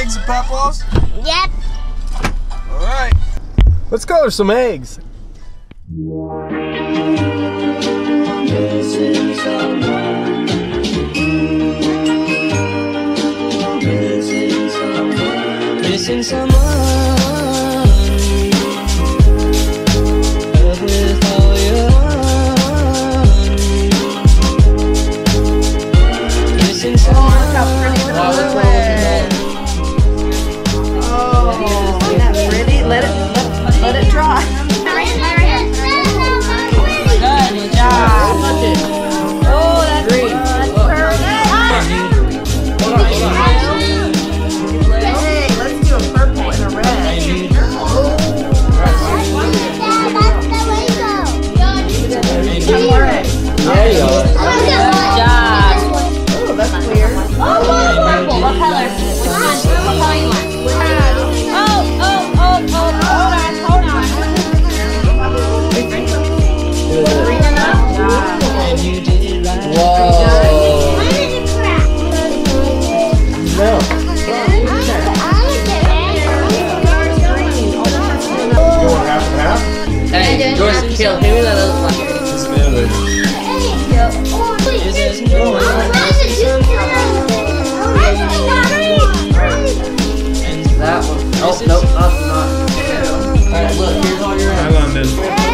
Eating some Peplos? Yep. All right. Let's color some eggs. Missing someone want half and? Hey, Joyce, kill. Give that other one. Just a minute. Is this that one. Oh, nope, not, not. Alright, look, here's all your eggs. Hi, London.